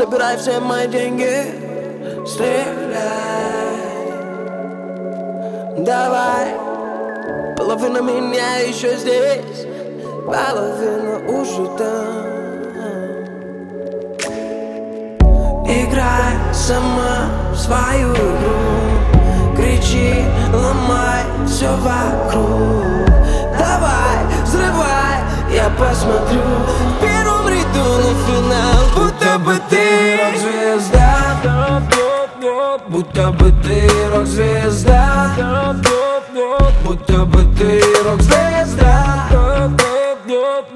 Забирай все мои деньги. Стреляй. Давай. Половина меня еще здесь. Половина уже там. Играй сама в свою игру. Кричи, ломай все вокруг. Давай, взрывай, я посмотрю. В первом ряду на финал Будто бы ты рок-звезда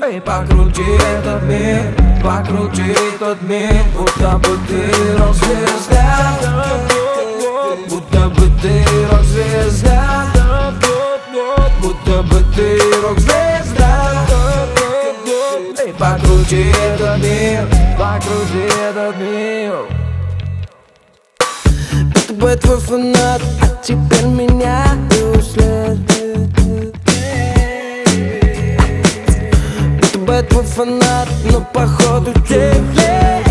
Эй, покрути этот мир Покрути тот мир. Будто бы ты рок-звезда Будто бы ты рок-звезда Будто бы ты рок-звезда Эй, покрути этот мир Покрути этот мир. Будто бы твой фанат А теперь меняю фанат Но походу тебе.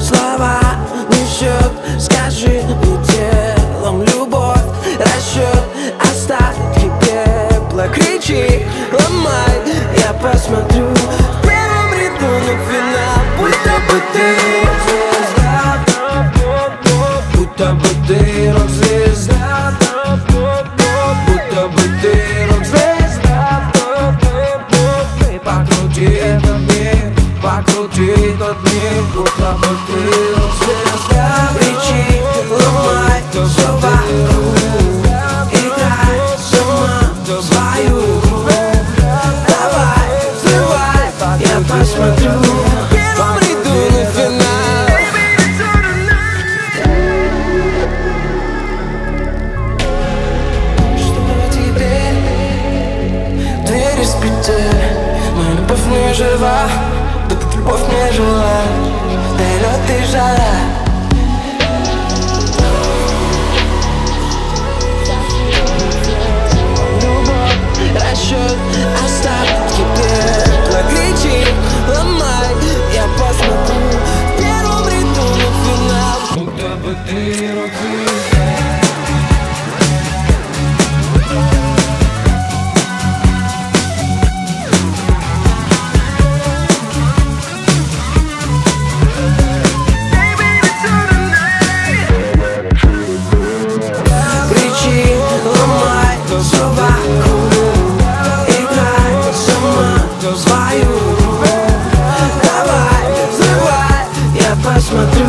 Слова несет, скажи мне телом Любовь, расчет, остатки пепла. Кричи, ломай, я посмотрю В первом ряду Будто бы ты Будто бы ты покрути тот мир Будто бы ты рок-звезда Кричи, ломай все вокруг Играй сама свою. Давай, взрывай, я посмотрю. Жива любовь не жила Да лед и жара Любовь, расчет, остатки пепла Кричи, ломай, я посмотрю В первом ряду на ты смотрю.